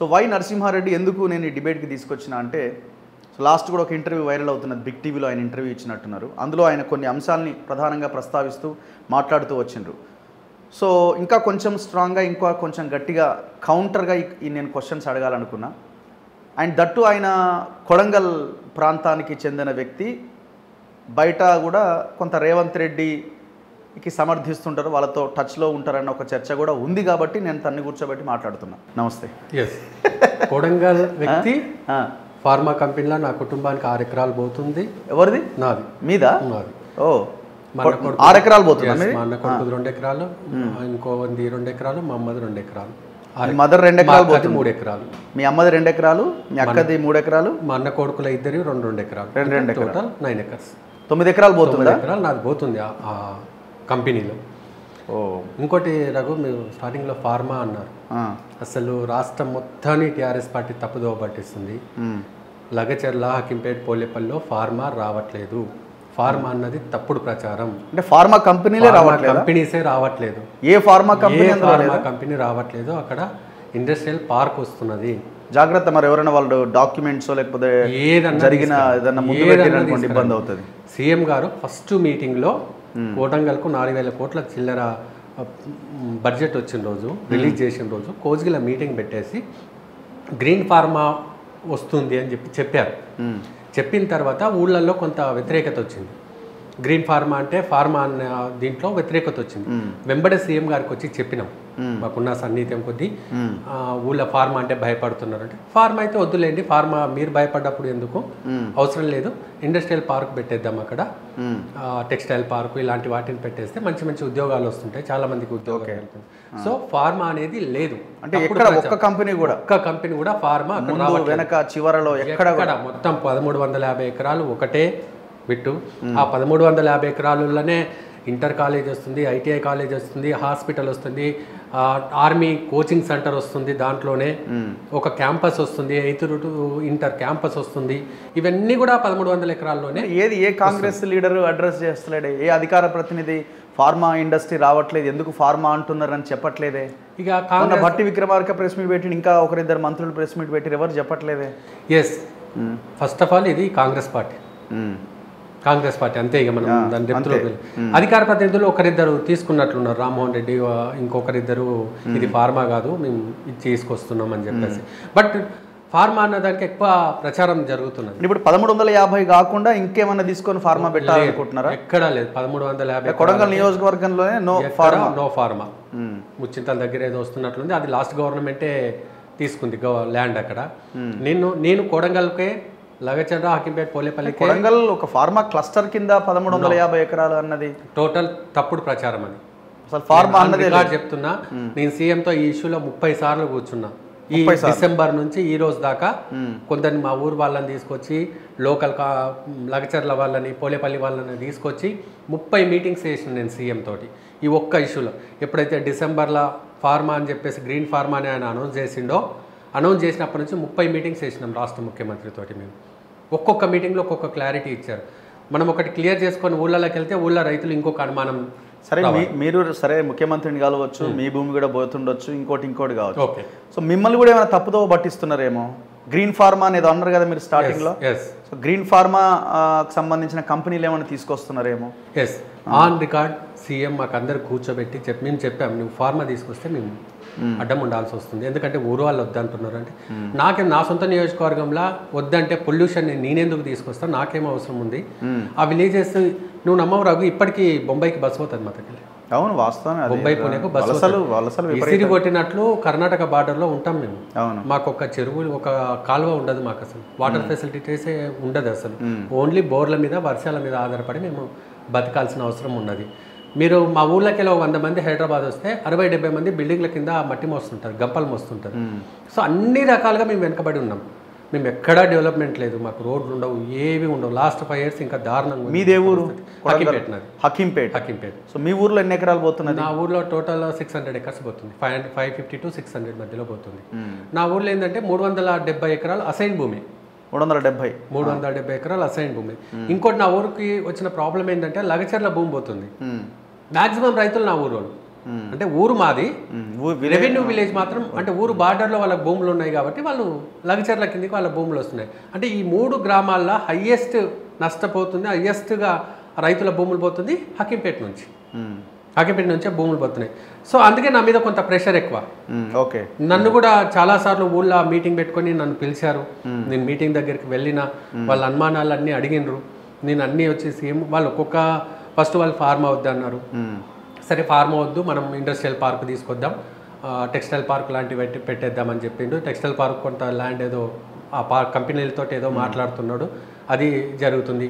So why Narasimha Reddy ఎందుకు నేను ఈ డిబేట్కి తీసుకొచ్చిన అంటే సో లాస్ట్ కూడా ఒక ఇంటర్వ్యూ వైరల్ అవుతున్నది బిగ్ టీవీలో ఆయన ఇంటర్వ్యూ ఇచ్చినట్టున్నారు. అందులో ఆయన కొన్ని అంశాలని ప్రధానంగా ప్రస్తావిస్తూ మాట్లాడుతూ వచ్చిండ్రు. సో ఇంకా కొంచెం స్ట్రాంగ్గా ఇంకా కొంచెం గట్టిగా కౌంటర్గా ఈ- నేను క్వశ్చన్స్ అడగాలనుకున్నా. అండ్ దట్టు ఆయన కొడంగల్ ప్రాంతానికి చెందిన వ్యక్తి బయట కూడా కొంత రేవంత్ రెడ్డి రెడ్డికి సమర్థిస్తుంటారు వాళ్ళతో టచ్లో ఉంటారన్న ఒక చర్చ కూడా ఉంది కాబట్టి నేను తన్ని కూర్చోబెట్టి మాట్లాడుతున్నా. నమస్తే. ఎస్ కొడంగల్ వ్యక్తి ఫార్మా కంపెనీలో నా కుటుంబానికి ఆరు ఎకరాలు పోతుంది. ఎవరిది? నాది. మీద? నాది. ఓ. ఆరు ఎకరాలు పోతుందా? మా అన్న కొడుకు రెండు ఎకరాలు ఇంకో వంది రెండు ఎకరాలు మా అమ్మది రెండు ఎకరాలు. మదర్ రెండు ఎకరాలు పోతుంది. మూడు ఎకరాలు. మీ అమ్మది రెండు ఎకరాలు మీ అక్కది మూడు ఎకరాలు? మా అన్న కొడుకుల ఇద్దరి రెండు రెండు ఎకరాలు. రెండు రెండు టోటల్ నైన్ ఎకర్స్ తొమ్మిది ఎకరాలు పోతుందా? ఎకరాలు నాది పోతుంది. కంపెనీలో. ఓ. ఇంకోటి రఘు మీరు స్టార్టింగ్లో ఫార్మా అన్నారు. అసలు రాష్ట్రం మొత్తాన్ని టీఆర్ఎస్ పార్టీ తప్పుదోవ పట్టిస్తుంది. లగచర్ల హకింపేట్ పోలేపల్లిలో ఫార్మా రావట్లేదు. ఫార్మా అన్నది తప్పుడు ప్రచారం. అంటే ఫార్మా కంపెనీలే రావట్లేదు? కంపెనీసే రావట్లేదు. ఏ ఫార్మా కంపెనీ ఫార్మా కంపెనీ రావట్లేదు. అక్కడ ఇండస్ట్రియల్ పార్క్ వస్తున్నది. జాగ్రత్త మరి ఎవరైనా వాళ్ళు డాక్యుమెంట్స్ లేకపోతే జరిగిన ఏదన్నా ముందు ఇబ్బంది అవుతుంది. సీఎం గారు ఫస్ట్ మీటింగ్లో కోటంగల్కు నాలుగు వేల కోట్ల చిల్లర బడ్జెట్ వచ్చిన రోజు రిలీజ్ చేసిన రోజు కోజ్గిల మీటింగ్ పెట్టేసి గ్రీన్ ఫార్మా వస్తుంది అని చెప్పి చెప్పారు. చెప్పిన తర్వాత ఊళ్ళల్లో కొంత వ్యతిరేకత వచ్చింది. గ్రీన్ ఫార్మా అంటే ఫార్మా అన్న దీంట్లో వ్యతిరేకత వచ్చింది. వెంబడే సీఎం గారికి వచ్చి చెప్పినాం. మాకున్న సన్నిహిత్యం కొద్దీ ఊళ్ళో ఫార్మా అంటే భయపడుతున్నారు అంటే ఫార్మా అయితే వద్దులేండి ఫార్మా మీరు భయపడ్డప్పుడు ఎందుకు? అవసరం లేదు ఇండస్ట్రియల్ పార్క్ పెట్టేద్దాం అక్కడ. టెక్స్టైల్ పార్క్ ఇలాంటి వాటిని పెట్టేస్తే మంచి మంచి ఉద్యోగాలు వస్తుంటాయి చాలా మందికి ఉద్యోగాలు వెళ్తుంది. సో ఫార్మా అనేది లేదు. అంటే ఒక్క కంపెనీ కూడా. ఒక్క కంపెనీ కూడా ఫార్మా వెనక చివరలో ఎక్కడ ఎక్కడ? మొత్తం పదమూడు వందల యాభై ఎకరాలు ఒకటే బిట్టు ఆ పదమూడు వందల యాభై ఎకరాలలోనే ఇంటర్ కాలేజ్ వస్తుంది ఐటీఐ కాలేజ్ వస్తుంది హాస్పిటల్ వస్తుంది ఆర్మీ కోచింగ్ సెంటర్ వస్తుంది దాంట్లోనే. ఒక క్యాంపస్ వస్తుంది ఎయిత్ టు ఇంటర్ క్యాంపస్ వస్తుంది. ఇవన్నీ కూడా పదమూడు వందల ఎకరాల్లోనే ఏది ఏ కాంగ్రెస్ లీడర్ అడ్రస్ చేస్తలేడే? ఏ అధికార ప్రతినిధి ఫార్మా ఇండస్ట్రీ రావట్లేదు ఎందుకు ఫార్మా అంటున్నారని చెప్పట్లేదే? ఇక కాంగ్రెస్ భట్టి విక్రమార్క ప్రెస్ మీట్ పెట్టి ఇంకా ఒకరిద్దరు మంత్రులు ప్రెస్ మీట్ పెట్టి ఎవరు చెప్పట్లేదే? ఎస్ ఫస్ట్ ఆఫ్ ఆల్ ఇది కాంగ్రెస్ పార్టీ. కాంగ్రెస్ పార్టీ అంతే ఇక మనం దాని డెప్త్లో అధికార ప్రతినిధులు ఒకరిద్దరు తీసుకున్నట్లున్నారు. రామ్మోహన్ రెడ్డి ఇంకొకరిద్దరు ఇది ఫార్మా కాదు మేము ఇది తీసుకొస్తున్నాం అని చెప్పేసి. బట్ ఫార్మా అన్న దానికి ఎక్కువ ప్రచారం జరుగుతున్నది. ఇప్పుడు పదమూడు వందల యాభై కాకుండా ఇంకేమన్నా తీసుకొని ఫార్మా పెట్టాలనుకుంటున్నారా? ఎక్కడా లేదు. పదమూడు వందల యాభై కొడంగల్ నియోజకవర్గంలోనే నో ఎక్కడ? No pharma. ముచ్చింతల దగ్గర ఏదో వస్తున్నట్లుంది. అది లాస్ట్ గవర్నమెంటే తీసుకుంది ల్యాండ్ అక్కడ. నేను నేను కొడంగల్కే లగచర్ర హకింపేట్ పోలేపల్లికే. కొడంగల్ ఒక ఫార్మా క్లస్టర్ కింద పదమూడు వందల యాభై ఎకరాలు అన్నది టోటల్ తప్పుడు ప్రచారం అది. అసలు ఫార్మా అన్నది చెప్తున్నా నేను సీఎంతో ఈ ఇష్యూలో ముప్పై సార్లు కూర్చున్నా. ఈ డిసెంబర్ నుంచి ఈ రోజు దాకా కొందరిని మా ఊరు వాళ్ళని తీసుకొచ్చి లోకల్ కా లగచర్ల వాళ్ళని పోలేపల్లి వాళ్ళని తీసుకొచ్చి ముప్పై మీటింగ్స్ చేసిన నేను సీఎం తోటి ఈ ఒక్క ఇష్యూలో. ఎప్పుడైతే డిసెంబర్లో ఫార్మా అని చెప్పేసి గ్రీన్ ఫార్మా అని ఆయన అనౌన్స్ చేసిండో అనౌన్స్ చేసినప్పటి నుంచి ముప్పై మీటింగ్స్ చేసినాం రాష్ట్ర ముఖ్యమంత్రితోటి మేము. ఒక్కొక్క మీటింగ్లో ఒక్కొక్క క్లారిటీ ఇచ్చారు. మనం ఒకటి క్లియర్ చేసుకొని ఊళ్ళలోకి వెళ్తే ఊళ్ళో రైతులు ఇంకొక అనుమానం సరే మీరు సరే ముఖ్యమంత్రిని కలవచ్చు మీ భూమి కూడా పోతుండొచ్చు ఇంకోటి ఇంకోటి కావచ్చు. ఓకే. సో మిమ్మల్ని కూడా ఏమైనా తప్పుదో పట్టిస్తున్నారేమో? గ్రీన్ ఫార్మా అనేది అన్నారు కదా మీరు స్టార్టింగ్లో? ఎస్ సో గ్రీన్ ఫార్మా సంబంధించిన కంపెనీలు ఏమైనా తీసుకొస్తున్నారేమో? ఎస్ ఆన్ రికార్డ్ సీఎం మాకు అందరు కూర్చోబెట్టి చెప్పి మేము చెప్పాము నువ్వు ఫార్మా తీసుకొస్తే మేము అడ్డం ఉండాల్సి వస్తుంది. ఎందుకంటే ఊరు వాళ్ళు వద్దంటున్నారు అంటే నాకేం నా సొంత నియోజకవర్గంలో వద్దంటే పొల్యూషన్ నేనెందుకు తీసుకొస్తాను నాకేం అవసరం ఉంది? ఆ విలేజెస్ నువ్వు నమ్మవు రఘు ఇప్పటికీ బొంబాయికి బస్సు పోతుంది మా దగ్గర. అవును వాస్తవమే అది. బొంబాయి పుణేకు వలసలు వలసలు విసిరి కొట్టినట్లు కర్ణాటక బార్డర్లో ఉంటాం మేము. అవును. మాకు ఒక చెరువు ఒక కాలువ ఉండదు మాకు అసలు. వాటర్ ఫెసిలిటీస్ ఉండదు అసలు. ఓన్లీ బోర్ల మీద వర్షాల మీద ఆధారపడి మేము బతకాల్సిన అవసరం ఉన్నది. మీరు మా వెళ్ళి ఒక వంద మంది హైదరాబాద్ వస్తే అరవై డెబ్బై మంది బిల్డింగ్ల కింద మట్టి మోస్తుంటారు గంపలు మోస్తుంటారు. సో అన్ని రకాలుగా మేము వెనకబడి ఉన్నాం. మేము ఎక్కడా డెవలప్మెంట్ లేదు మాకు రోడ్లు ఉండవు ఏవి ఉండవు. లాస్ట్ ఫైవ్ ఇయర్స్ ఇంకా దారుణంగా. మీదే ఊరు? హకీంపేట్ హకీంపేట్. హకీంపేట్. సో మీ ఊర్లో ఎన్ని ఎకరాలు పోతున్నది? నా ఊర్లో టోటల్ సిక్స్ హండ్రెడ్ ఎకర్స్ పోతుంది. Five hundred five fifty to six hundred మధ్యలో పోతుంది. నా ఊర్లో ఏంటంటే మూడు వందల డెబ్బై ఎకరాలు అసైన్ భూమి. మూడు వందల డెబ్బై. మూడు వందల డెబ్బై ఎకరాలు అసైన్ భూమి. ఇంకోటి నా ఊరికి వచ్చిన ప్రాబ్లం ఏంటంటే లగచర్ల భూమి పోతుంది. మాక్సిమం రైతులు నా ఊరు వాళ్ళు అంటే ఊరు మాది. విలే- రెవెన్యూ విలేజ్. మాత్రం అంటే ఊరు బార్డర్లో వాళ్ళకి భూములు ఉన్నాయి కాబట్టి వాళ్ళు లగచర్ల కిందకి వాళ్ళ భూములు వస్తున్నాయి. అంటే ఈ మూడు గ్రామాల్లో హయ్యెస్ట్ నష్టపోతుంది హయ్యెస్ట్గా రైతుల భూములు పోతుంది హకీంపేట నుంచి. హకీంపేట నుంచే భూములు పోతున్నాయి. సో అందుకే నా మీద కొంత ప్రెషర్ ఎక్కువ. ఓకే నన్ను కూడా చాలా సార్లు ఊళ్ళో మీటింగ్ పెట్టుకొని నన్ను పిలిచారు. నేను మీటింగ్ దగ్గరికి వెళ్ళిన వాళ్ళ అనుమానాలు అన్నీ అడిగినరు. నేను అన్నీ వచ్చేసి ఏం వాళ్ళు ఒక్కొక్క ఫస్ట్ వాళ్ళు ఫార్మ్ అవుద్ది అన్నారు. సరే ఫార్మ్ అవద్దు మనం ఇండస్ట్రియల్ పార్క్ తీసుకొద్దాం. టెక్స్టైల్ పార్క్ లాంటివి పెట్టి పెట్టేద్దామని చెప్పిండు. టెక్స్టైల్ పార్క్ కొంత ల్యాండ్ ఏదో ఆ పార్క్ కంపెనీలతో ఏదో మాట్లాడుతున్నాడు. అది జరుగుతుంది.